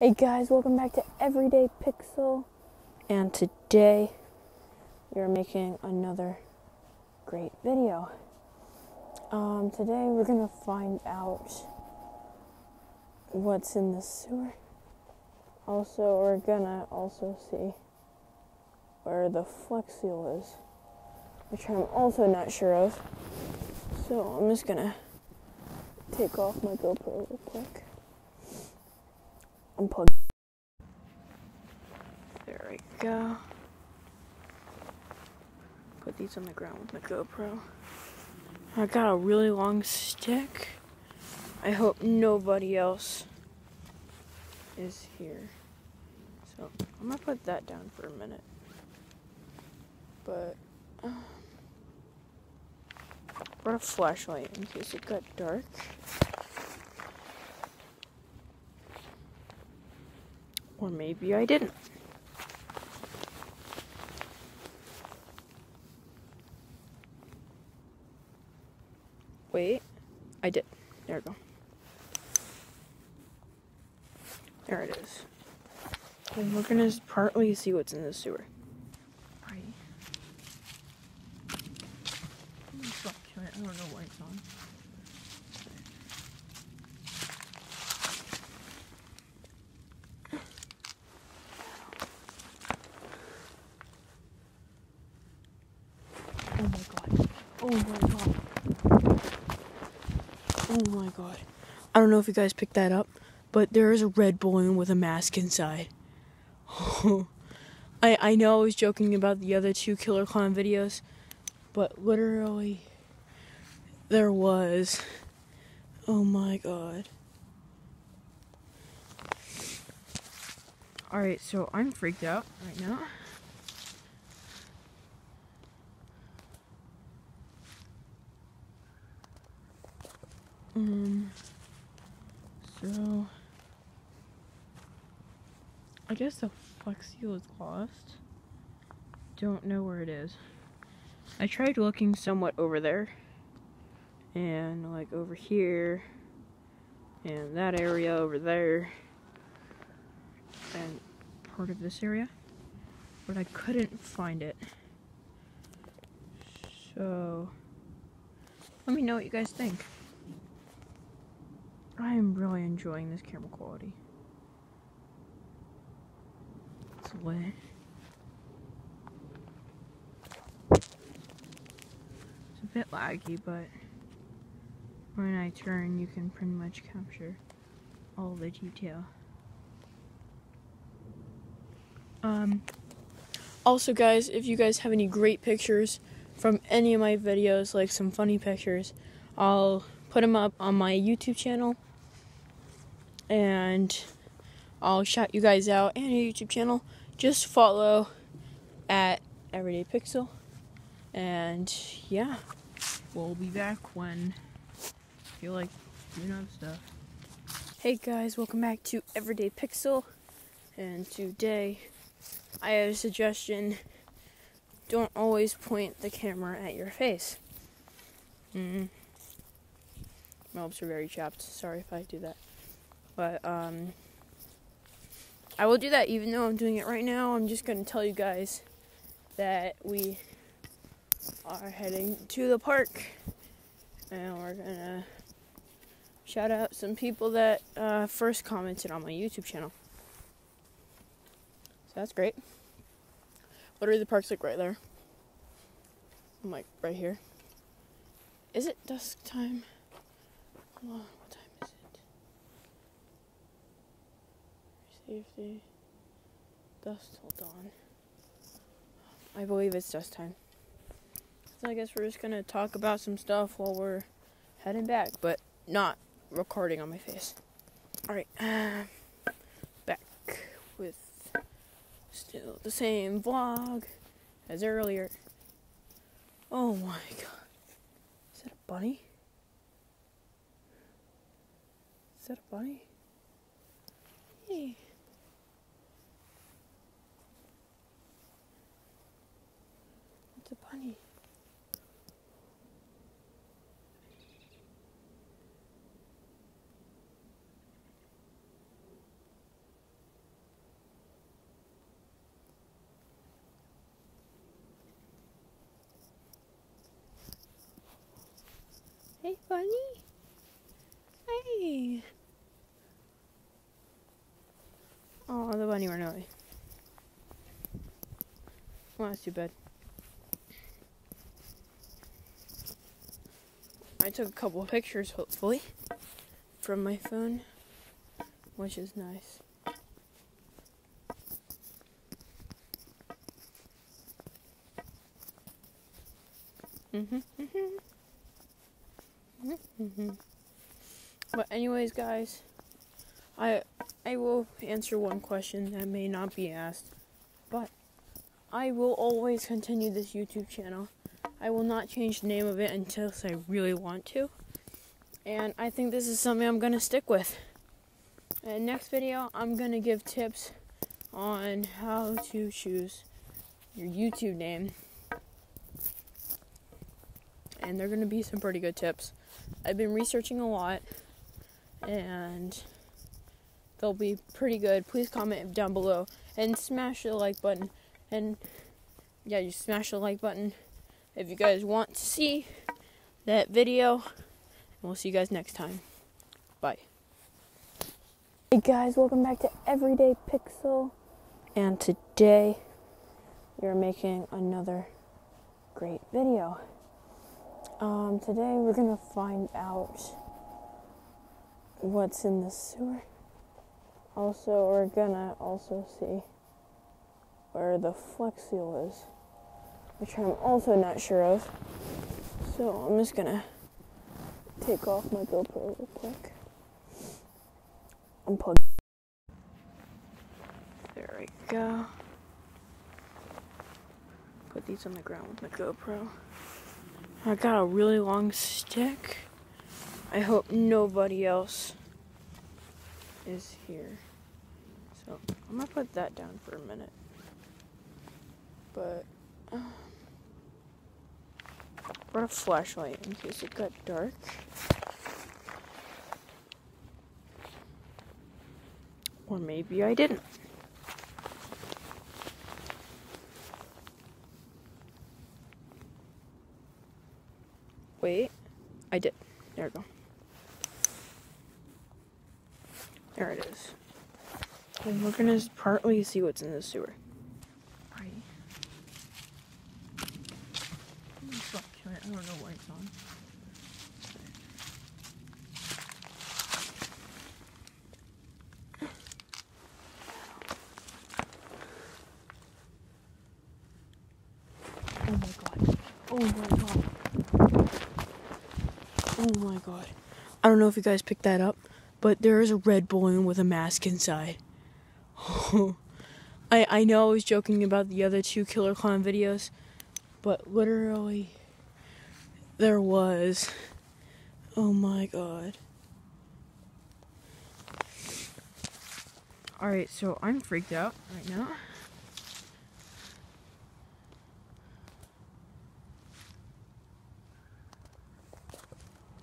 Hey guys, welcome back to Everyday Pixel. And today we are making another great video. Um, today we're gonna find out what's in the sewer. Also, we're gonna also see where the flex seal is, which I'm also not sure of. So I'm just gonna take off my GoPro real quick. There we go. Put these on the ground with my GoPro. I got a really long stick. I hope nobody else is here. So I'm gonna put that down for a minute. But uh, brought a flashlight in case it got dark. Or maybe I didn't. Wait, I did. There we go. There it is. And we're gonna partly see what's in the sewer. I don't know why it's on. Oh my god. Oh my god. I don't know if you guys picked that up, but there is a red balloon with a mask inside. I I know I was joking about the other two Killer Clown videos, but literally there was. Oh my god. Alright, so I'm freaked out right now. Um, so I guess the flex seal is lost. Don't know where it is. I tried looking somewhat over there and like over here and that area over there and part of this area, but I couldn't find it. So let me know what you guys think. I am really enjoying this camera quality. It's lit. It's a bit laggy, but when I turn, you can pretty much capture all the detail. Um, also, guys, if you guys have any great pictures from any of my videos, like some funny pictures, I'll put them up on my YouTube channel and I'll shout you guys out and your YouTube channel. Just follow at Everyday Pixel. And yeah, we'll be back when I feel like doing other stuff. Hey guys, welcome back to Everyday Pixel. And today I have a suggestion. Don't always point the camera at your face. Mm. My lips are very chapped. Sorry if I do that. But um, I will do that even though I'm doing it right now. I'm just going to tell you guys that we are heading to the park and we're going to shout out some people that uh, first commented on my YouTube channel. So that's great. What are the park's like right there. I'm like right here. Is it dusk time? Hold on. Safety. Dust till dawn. I believe it's dust time. So I guess we're just gonna talk about some stuff while we're heading back, but not recording on my face. Alright, uh, back with still the same vlog as earlier. Oh my god. Is that a bunny? Is that a bunny? Hey. It's a bunny. Hey, bunny. Hey. Oh, the bunny ran away. Well, that's too bad. I took a couple pictures, hopefully, from my phone, which is nice. Mm-hmm. Mm-hmm. Mm-hmm. But anyways, guys, I I will answer one question that may not be asked, but I will always continue this YouTube channel. I will not change the name of it until I really want to. And I think this is something I'm going to stick with. And next video, I'm going to give tips on how to choose your YouTube name. And they're going to be some pretty good tips. I've been researching a lot and they'll be pretty good. Please comment down below and smash the like button. And yeah, just smash the like button if you guys want to see that video. And we'll see you guys next time. Bye. Hey guys, welcome back to Everyday Pixel. And today we're making another great video. Um, today we're gonna find out what's in the sewer. Also, we're gonna also see where the flex seal is, which I'm also not sure of. So I'm just gonna take off my GoPro real quick. Unplug. There we go. Put these on the ground with my GoPro. I got a really long stick. I hope nobody else is here. So I'm gonna put that down for a minute. But uh, brought a flashlight in case it got dark. Or maybe I didn't. Wait, I did. There we go. There it is. And we're gonna partly see what's in the sewer. I don't know why it's on. Oh my god. Oh my god. Oh my god. I don't know if you guys picked that up, but there is a red balloon with a mask inside. I I know I was joking about the other two Killer Clown videos, but literally there was. Oh my god. Alright, so I'm freaked out right now.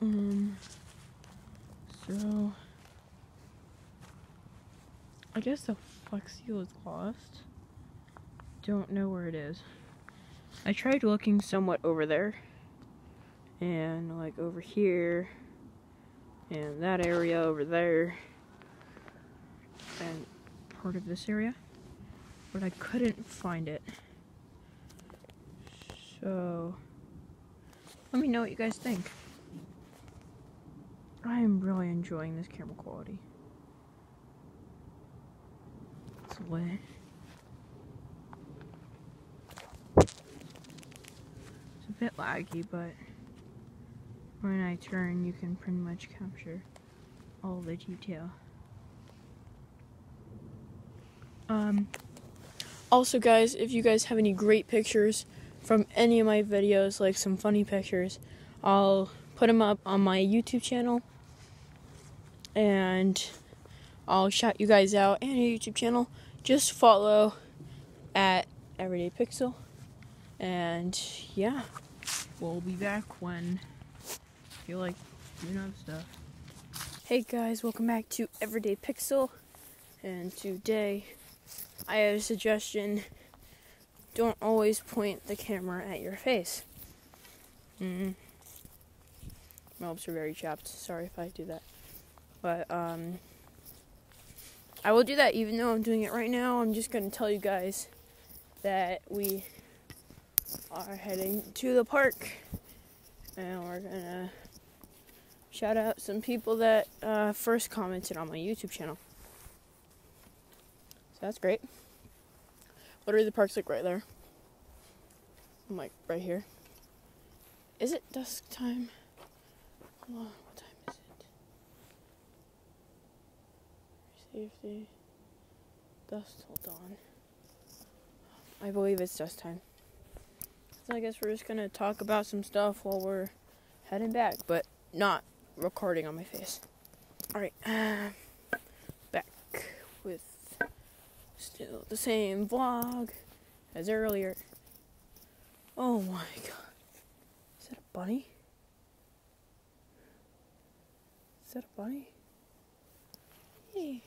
Um, so, I guess the flex seal is lost. Don't know where it is. I tried looking somewhat over there, and like over here, and that area over there, and part of this area, but I couldn't find it. So, let me know what you guys think. I am really enjoying this camera quality. It's lit. It's a bit laggy, but when I turn, you can pretty much capture all the detail. Um, also, guys, if you guys have any great pictures from any of my videos, like some funny pictures, I'll put them up on my YouTube channel and I'll shout you guys out and your YouTube channel. Just follow at Everyday Pixel. And yeah, we'll be back when I feel like doing other stuff. Hey guys, welcome back to Everyday Pixel. And today I have a suggestion. Don't always point the camera at your face. Mm. My lips are very chapped. Sorry if I do that. But um I will do that even though I'm doing it right now. I'm just going to tell you guys that we are heading to the park and we're going to shout out some people that uh, first commented on my YouTube channel. So that's great. What are the park's like right there. I'm like right here. Is it dusk time? Hold on, what time is it? Safety. Dust till dawn. I believe it's dust time. So I guess we're just gonna talk about some stuff while we're heading back, but not recording on my face. Alright, uh, back with still the same vlog as earlier. Oh my god. Is that a bunny? Is that a bunny? Hey.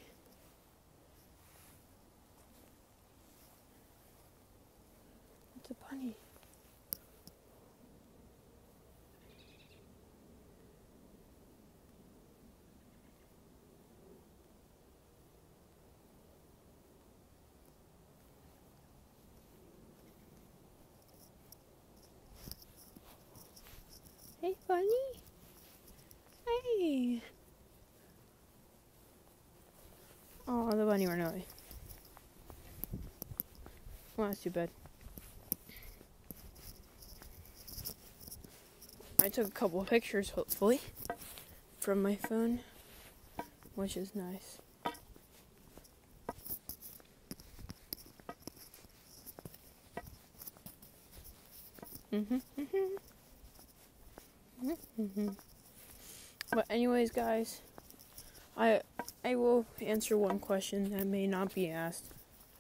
It's a bunny. Hey, bunny. Hey. Oh, the bunny ran away. Well, that's too bad. I took a couple of pictures, hopefully, from my phone, which is nice. Mhm. Mhm. Mhm. But anyways, guys, I I will answer one question that may not be asked,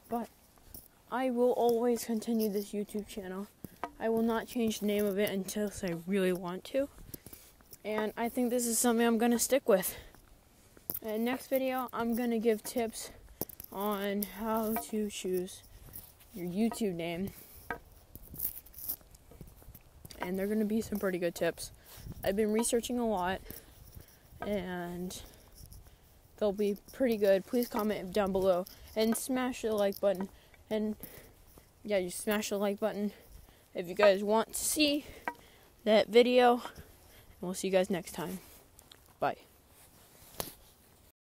but I will always continue this YouTube channel. I will not change the name of it until I really want to. And I think this is something I'm going to stick with. And next video, I'm going to give tips on how to choose your YouTube name. And they're going to be some pretty good tips. I've been researching a lot and they'll be pretty good. Please comment down below and smash the like button. And yeah, just smash the like button if you guys want to see that video. And we'll see you guys next time. Bye.